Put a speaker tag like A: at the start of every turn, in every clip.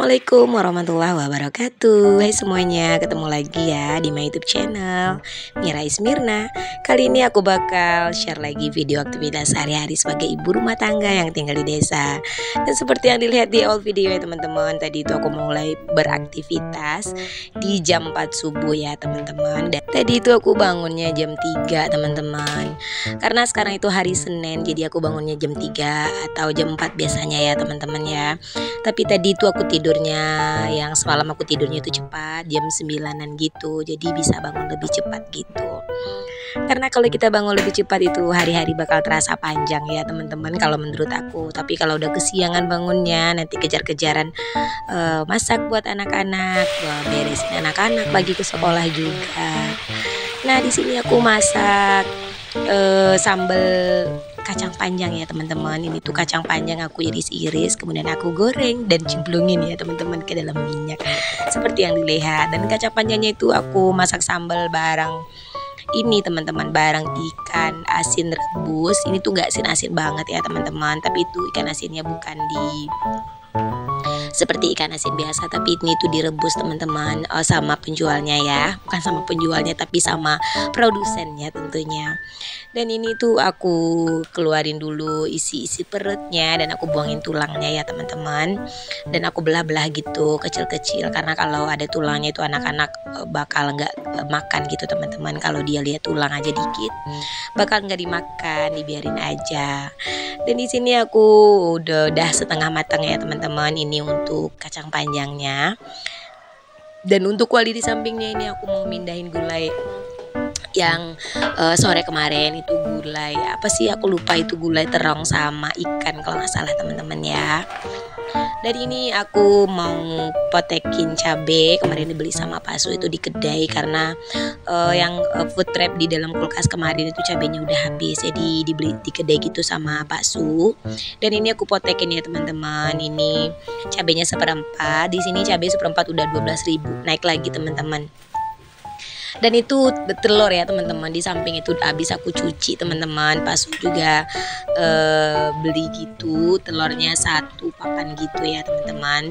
A: Assalamualaikum warahmatullahi wabarakatuh. Hai semuanya, ketemu lagi ya di my youtube channel. Mira Ismirna. Kali ini aku bakal share lagi video aktivitas sehari-hari sebagai ibu rumah tangga yang tinggal di desa. Dan seperti yang dilihat di awal video ya teman-teman Tadi itu aku mulai beraktivitas di jam 4 subuh ya teman-teman. Dan tadi itu aku bangunnya jam 3 teman-teman. Karena sekarang itu hari Senin jadi aku bangunnya jam 3 atau jam 4 biasanya ya teman-teman ya. Tapi tadi itu aku aku tidurnya yang semalam aku tidurnya itu cepat jam 9an gitu jadi bisa bangun lebih cepat gitu. Karena kalau kita bangun lebih cepat itu hari-hari bakal terasa panjang ya teman-teman kalau menurut aku. Tapi kalau udah kesiangan bangunnya nanti kejar-kejaran uh, masak buat anak-anak beresin anak-anak bagi ke sekolah juga. Nah di sini aku masak uh, sambal kacang panjang ya teman-teman. Ini tuh kacang panjang aku iris-iris kemudian aku goreng dan cemplungin ya teman-teman ke dalam minyak. Seperti yang dilihat. Dan kacang panjangnya itu aku masak sambal barang ini teman-teman. Barang ikan asin rebus. Ini tuh gak asin-asin banget ya teman-teman. Tapi itu ikan asinnya bukan di seperti ikan asin biasa tapi ini tuh direbus teman-teman oh, sama penjualnya ya. Bukan sama penjualnya tapi sama produsennya tentunya. Dan ini tuh aku keluarin dulu isi-isi perutnya dan aku buangin tulangnya ya teman-teman. Dan aku belah-belah gitu kecil-kecil. Karena kalau ada tulangnya itu anak-anak eh, bakal nggak eh, makan gitu teman-teman. Kalau dia lihat tulang aja dikit bakal nggak dimakan dibiarin aja. Dan di sini aku udah, udah setengah matang ya teman-teman ini untuk kacang panjangnya. Dan untuk kuali di sampingnya ini aku mau mindahin gulai yang uh, sore kemarin itu gulai apa sih? Aku lupa itu gulai terong sama ikan kalau nggak salah teman-teman ya dan ini aku mau potekin cabe. Kemarin dibeli sama Pak Su itu di kedai karena uh, yang uh, food trap di dalam kulkas kemarin itu cabenya udah habis. Jadi dibeli di kedai gitu sama Pak Su. Dan ini aku potekin ya teman-teman. Ini cabenya seperempat. Di sini cabe seperempat udah 12.000 naik lagi teman-teman dan itu telur ya teman-teman. Di samping itu habis aku cuci teman-teman. Pas juga uh, beli gitu telurnya satu papan gitu ya teman-teman.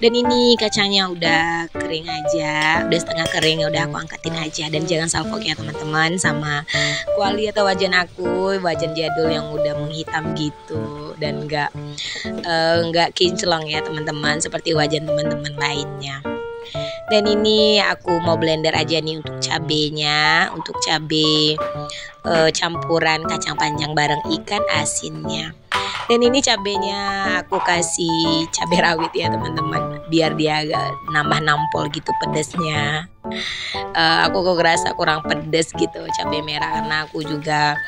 A: Dan ini kacangnya udah kering aja. Udah setengah kering ya udah aku angkatin aja. Dan jangan salfok ya teman-teman sama kuali atau wajan aku. Wajan jadul yang udah menghitam gitu. Dan enggak uh, enggak kinclong ya teman-teman seperti wajan teman-teman lainnya dan ini aku mau blender aja nih untuk cabenya untuk cabe uh, campuran kacang panjang bareng ikan asinnya. Dan ini cabenya aku kasih cabai rawit ya teman-teman biar dia agak nambah nampol gitu pedesnya. Uh, aku kok ngerasa kurang pedes gitu cabai merah karena aku juga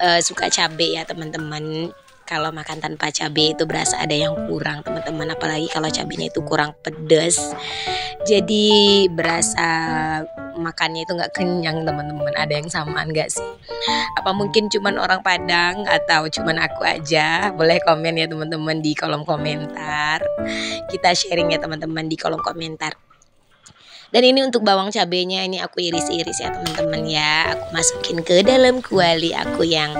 A: uh, suka cabai ya teman-teman kalau makan tanpa cabai itu berasa ada yang kurang teman-teman. Apalagi kalau cabenya itu kurang pedas jadi berasa makannya itu nggak kenyang teman-teman. Ada yang samaan nggak sih? Apa mungkin cuman orang Padang atau cuman aku aja? Boleh komen ya teman-teman di kolom komentar. Kita sharing ya teman-teman di kolom komentar. Dan ini untuk bawang cabenya ini aku iris-iris ya teman-teman ya. Aku masukin ke dalam kuali aku yang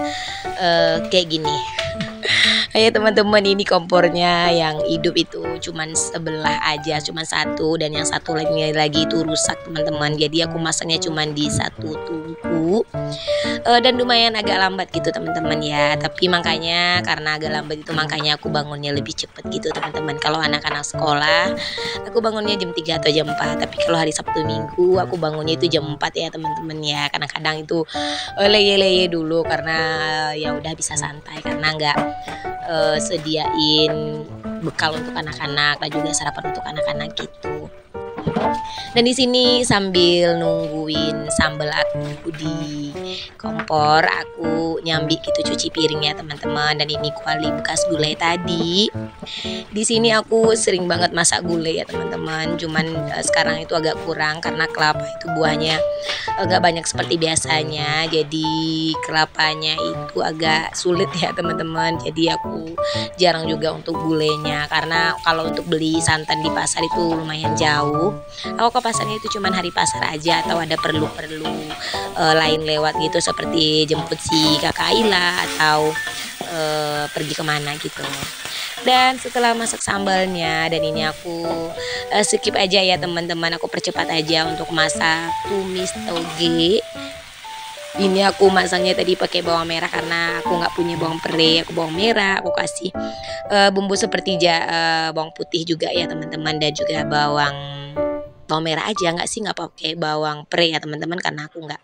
A: uh, kayak gini Yeah. Ayo teman-teman ini kompornya yang hidup itu cuman sebelah aja, cuman satu dan yang satu lagi lagi itu rusak teman-teman. Jadi aku masaknya cuman di satu tungku uh, dan lumayan agak lambat gitu teman-teman ya. Tapi makanya karena agak lambat itu makanya aku bangunnya lebih cepet gitu teman-teman. Kalau anak-anak sekolah aku bangunnya jam 3 atau jam 4. Tapi kalau hari Sabtu Minggu aku bangunnya itu jam 4 ya teman-teman ya. Kadang-kadang itu uh, leye-leye dulu karena ya udah bisa santai karena nggak uh, sediain bekal untuk anak-anak dan juga sarapan untuk anak-anak gitu. Dan di sini sambil nungguin sambal aku di kompor, aku nyambi gitu cuci piring ya teman-teman. Dan ini kuali bekas gulai tadi. Di sini aku sering banget masak gulai ya teman-teman. Cuman uh, sekarang itu agak kurang karena kelapa itu buahnya agak banyak seperti biasanya. Jadi kelapanya itu agak sulit ya teman-teman. Jadi aku jarang juga untuk gulainya karena kalau untuk beli santan di pasar itu lumayan jauh aku ke pasarnya itu cuman hari pasar aja atau ada perlu-perlu uh, lain lewat gitu seperti jemput si kakak Ila atau uh, pergi ke mana gitu. Dan setelah masak sambalnya dan ini aku uh, skip aja ya teman-teman. Aku percepat aja untuk masak tumis toge. Ini aku masaknya tadi pakai bawang merah karena aku nggak punya bawang pere aku bawang merah. Aku kasih uh, bumbu seperti ja, uh, bawang putih juga ya teman-teman. Dan juga bawang bawang merah aja nggak sih? Nggak pakai bawang pre ya teman-teman karena aku nggak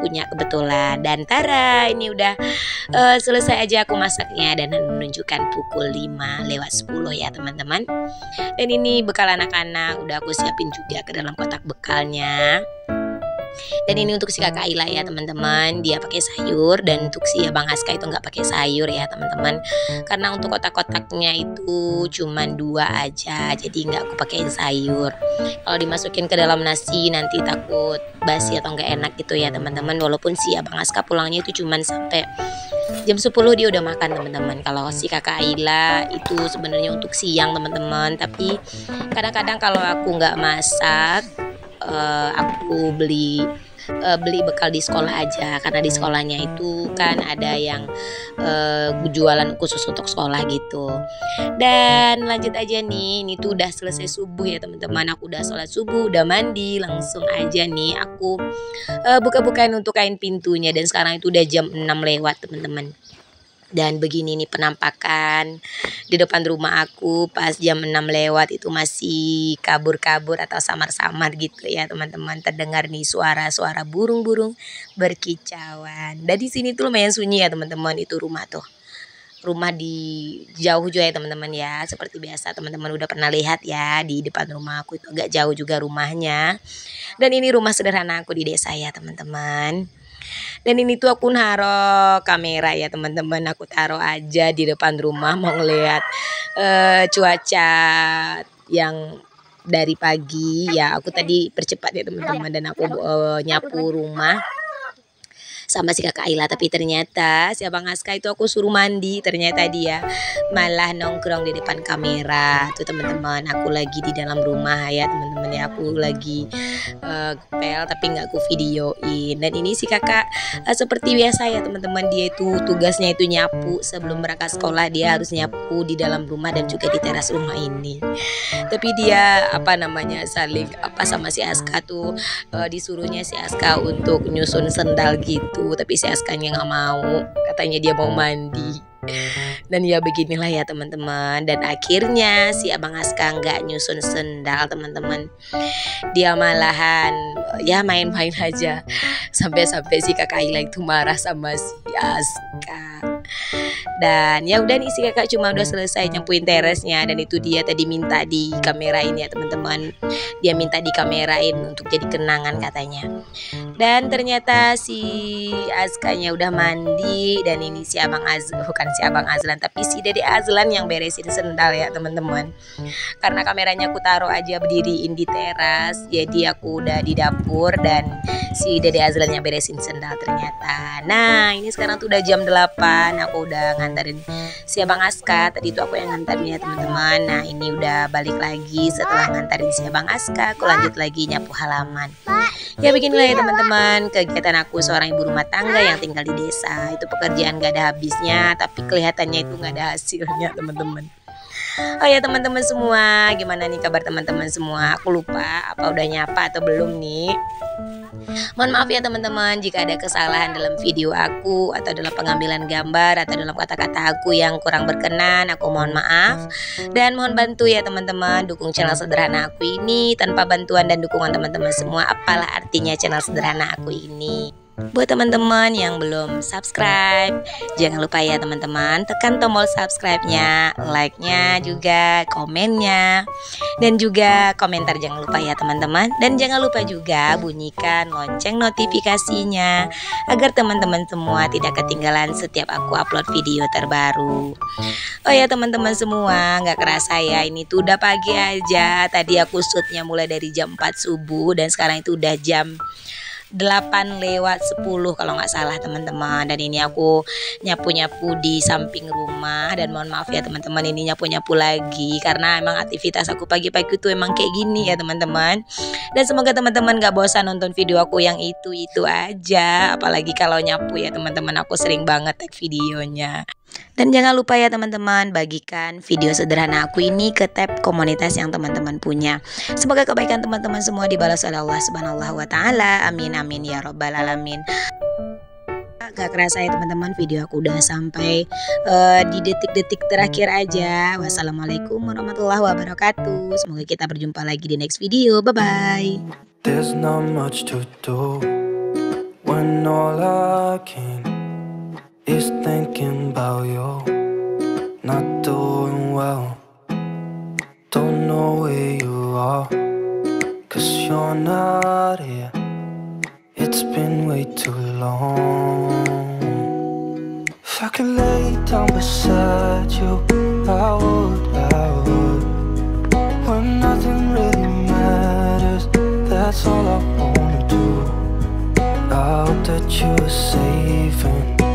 A: punya kebetulan. Dan Tara ini udah uh, selesai aja aku masaknya dan menunjukkan pukul 5 lewat 10 ya teman-teman. Dan ini bekal anak-anak udah aku siapin juga ke dalam kotak bekalnya dan ini untuk si kakak Ila ya teman-teman. Dia pakai sayur dan untuk si abang Aska itu nggak pakai sayur ya teman-teman. Karena untuk kotak-kotaknya itu cuma dua aja jadi nggak aku pakai sayur. Kalau dimasukin ke dalam nasi nanti takut basi atau nggak enak gitu ya teman-teman. Walaupun si abang Aska pulangnya itu cuma sampai jam 10 dia udah makan teman-teman. Kalau si kakak Aila itu sebenarnya untuk siang teman-teman. Tapi kadang-kadang kalau aku nggak masak uh, aku beli uh, beli bekal di sekolah aja. Karena di sekolahnya itu kan ada yang uh, jualan khusus untuk sekolah gitu. Dan lanjut aja nih ini tuh udah selesai subuh ya teman-teman. Aku udah sholat subuh udah mandi langsung aja nih aku uh, buka-bukain untuk kain pintunya. Dan sekarang itu udah jam 6 lewat teman-teman dan begini nih penampakan di depan rumah aku pas jam 6 lewat itu masih kabur-kabur atau samar-samar gitu ya teman-teman. Terdengar nih suara-suara burung-burung berkicauan. Dan di sini tuh lumayan sunyi ya teman-teman. Itu rumah tuh. Rumah di jauh juga ya teman-teman ya. Seperti biasa teman-teman udah pernah lihat ya di depan rumah aku itu agak jauh juga rumahnya. Dan ini rumah sederhana aku di desa ya teman-teman dan ini tuh aku naro kamera ya teman-teman. Aku taruh aja di depan rumah mau ngeliat uh, cuaca yang dari pagi. Ya aku tadi percepat ya teman-teman. Dan aku uh, nyapu rumah sama si kakak tapi ternyata si abang Aska itu aku suruh mandi ternyata dia. Malah nongkrong di depan kamera. Tuh teman-teman aku lagi di dalam rumah ya teman-teman ya. Aku lagi uh, pel tapi nggak aku videoin. Dan ini si kakak uh, seperti biasa ya teman-teman. Dia itu tugasnya itu nyapu. Sebelum berangkat sekolah dia harus nyapu di dalam rumah dan juga di teras rumah ini. Tapi dia apa namanya saling apa sama si Aska tuh uh, disuruhnya si Aska untuk nyusun sendal gitu tapi si Askanya nggak mau. Katanya dia mau mandi. Dan ya beginilah ya teman-teman. Dan akhirnya si abang Aska nggak nyusun sendal teman-teman. Dia malahan ya main-main aja. Sampai-sampai si kakak Ila itu marah sama si Aska dan ya udah nih si kakak cuma udah selesai nyampuin teresnya. Dan itu dia tadi minta di kamerain ya teman-teman. Dia minta di kamerain untuk jadi kenangan katanya. Dan ternyata si Askanya udah mandi. Dan ini si abang Az bukan si abang Azlan tapi si dede Azlan yang beresin sendal ya teman-teman. Karena kameranya aku taruh aja berdiriin di teras. Jadi aku udah di dapur dan si dede Azlan yang beresin sendal ternyata. Nah ini sekarang tuh udah jam 8 aku udah nganterin si Abang Aska. Tadi itu aku yang nganterin ya teman-teman. Nah ini udah balik lagi setelah nganterin si Abang Aska. Aku lanjut lagi nyapu halaman. Ya beginilah ya teman-teman. Kegiatan aku seorang ibu rumah tangga yang tinggal di desa. Itu pekerjaan gak ada habisnya tapi kelihatannya itu gak ada hasilnya teman-teman Oh ya teman-teman semua, gimana nih kabar teman-teman semua? Aku lupa apa udah nyapa atau belum nih. Mohon maaf ya teman-teman jika ada kesalahan dalam video aku atau dalam pengambilan gambar atau dalam kata-kata aku yang kurang berkenan. Aku mohon maaf dan mohon bantu ya teman-teman dukung channel sederhana aku ini tanpa bantuan dan dukungan teman-teman semua apalah artinya channel sederhana aku ini. Buat teman-teman yang belum subscribe, jangan lupa ya teman-teman tekan tombol subscribe-nya, like-nya juga, komennya, dan juga komentar jangan lupa ya teman-teman. Dan jangan lupa juga bunyikan lonceng notifikasinya agar teman-teman semua tidak ketinggalan setiap aku upload video terbaru. Oh ya teman-teman semua, nggak kerasa ya ini tuh udah pagi aja. Tadi aku shootnya mulai dari jam 4 subuh dan sekarang itu udah jam 8 lewat 10 kalau nggak salah teman-teman. Dan ini aku nyapu-nyapu di samping rumah. Dan mohon maaf ya teman-teman ini nyapu-nyapu lagi. Karena emang aktivitas aku pagi-pagi tuh emang kayak gini ya teman-teman. Dan semoga teman-teman gak bosan nonton video aku yang itu-itu aja. Apalagi kalau nyapu ya teman-teman. Aku sering banget tag videonya. Dan jangan lupa ya teman-teman bagikan video sederhana aku ini ke tab komunitas yang teman-teman punya. Semoga kebaikan teman-teman semua dibalas oleh Allah Subhanahu wa taala. Amin amin ya robbal alamin. Gak kerasa ya teman-teman video aku udah sampai uh, di detik-detik terakhir aja. Wassalamualaikum warahmatullahi wabarakatuh. Semoga kita berjumpa lagi di next video. Bye bye. Is thinking about you Not doing well Don't know where you are Cause you're not here It's been way too long. If I could lay down beside you I would, I would. When nothing really matters That's all I wanna do. I hope that you're safe and